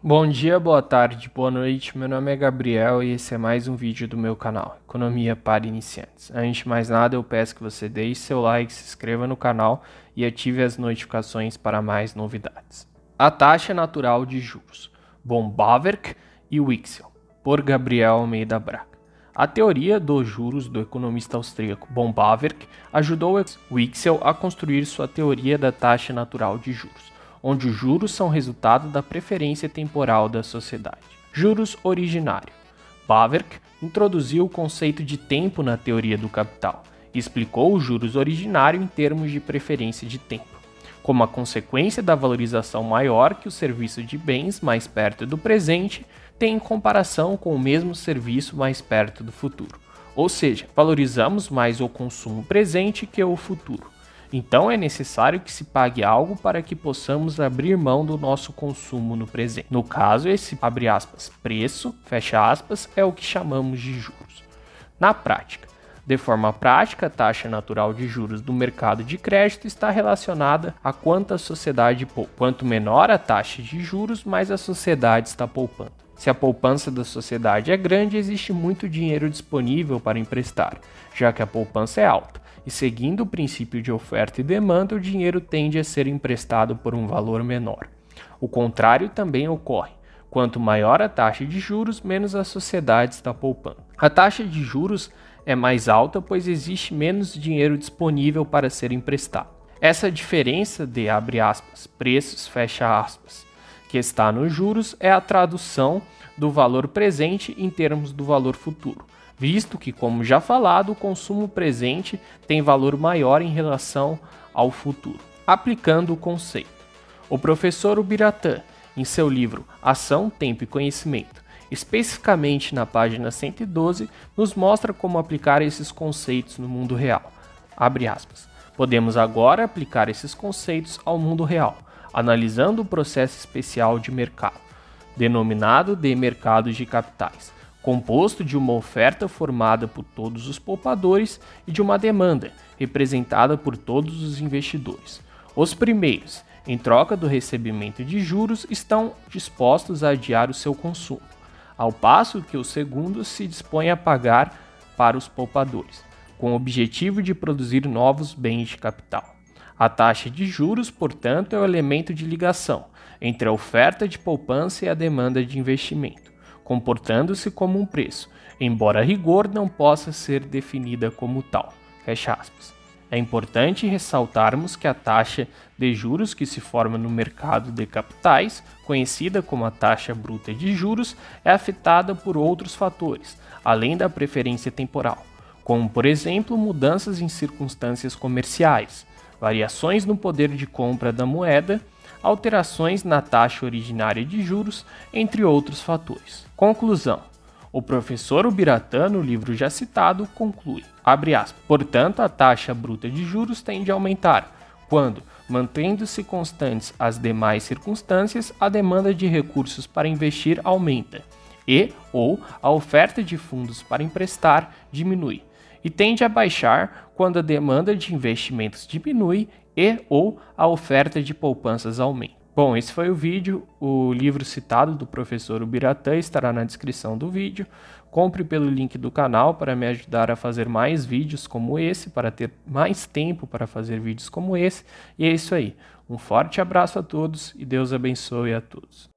Bom dia, boa tarde, boa noite. Meu nome é Gabriel e esse é mais um vídeo do meu canal, Economia para Iniciantes. Antes de mais nada, eu peço que você deixe seu like, se inscreva no canal e ative as notificações para mais novidades. A taxa natural de juros, von Bawerk e Wixel, por Gabriel Almeida Braga. A teoria dos juros do economista austríaco von Bawerk ajudou Wixel a construir sua teoria da taxa natural de juros onde os juros são resultado da preferência temporal da sociedade. Juros originário. Bawerk introduziu o conceito de tempo na teoria do capital e explicou o juros originário em termos de preferência de tempo, como a consequência da valorização maior que o serviço de bens mais perto do presente tem em comparação com o mesmo serviço mais perto do futuro. Ou seja, valorizamos mais o consumo presente que o futuro. Então é necessário que se pague algo para que possamos abrir mão do nosso consumo no presente. No caso, esse abre aspas, preço, fecha aspas, é o que chamamos de juros. Na prática, de forma prática, a taxa natural de juros do mercado de crédito está relacionada a quanto a sociedade poupa. Quanto menor a taxa de juros, mais a sociedade está poupando. Se a poupança da sociedade é grande, existe muito dinheiro disponível para emprestar, já que a poupança é alta e seguindo o princípio de oferta e demanda, o dinheiro tende a ser emprestado por um valor menor. O contrário também ocorre. Quanto maior a taxa de juros, menos a sociedade está poupando. A taxa de juros é mais alta, pois existe menos dinheiro disponível para ser emprestado. Essa diferença de abre aspas, preços fecha aspas, que está nos juros é a tradução do valor presente em termos do valor futuro visto que, como já falado, o consumo presente tem valor maior em relação ao futuro. Aplicando o conceito. O professor Ubiratã, em seu livro Ação, Tempo e Conhecimento, especificamente na página 112, nos mostra como aplicar esses conceitos no mundo real. Podemos agora aplicar esses conceitos ao mundo real, analisando o processo especial de mercado, denominado de mercados de capitais composto de uma oferta formada por todos os poupadores e de uma demanda, representada por todos os investidores. Os primeiros, em troca do recebimento de juros, estão dispostos a adiar o seu consumo, ao passo que os segundos se dispõem a pagar para os poupadores, com o objetivo de produzir novos bens de capital. A taxa de juros, portanto, é o elemento de ligação entre a oferta de poupança e a demanda de investimento comportando-se como um preço, embora a rigor não possa ser definida como tal. Fecha aspas. É importante ressaltarmos que a taxa de juros que se forma no mercado de capitais, conhecida como a taxa bruta de juros, é afetada por outros fatores, além da preferência temporal, como, por exemplo, mudanças em circunstâncias comerciais, variações no poder de compra da moeda alterações na taxa originária de juros, entre outros fatores. Conclusão. O professor Ubiratã, no livro já citado, conclui, aspas, portanto, a taxa bruta de juros tende a aumentar, quando, mantendo-se constantes as demais circunstâncias, a demanda de recursos para investir aumenta, e ou a oferta de fundos para emprestar diminui, e tende a baixar quando a demanda de investimentos diminui e ou a oferta de poupanças aumenta. Bom, esse foi o vídeo. O livro citado do professor Ubiratã estará na descrição do vídeo. Compre pelo link do canal para me ajudar a fazer mais vídeos como esse, para ter mais tempo para fazer vídeos como esse. E é isso aí. Um forte abraço a todos e Deus abençoe a todos.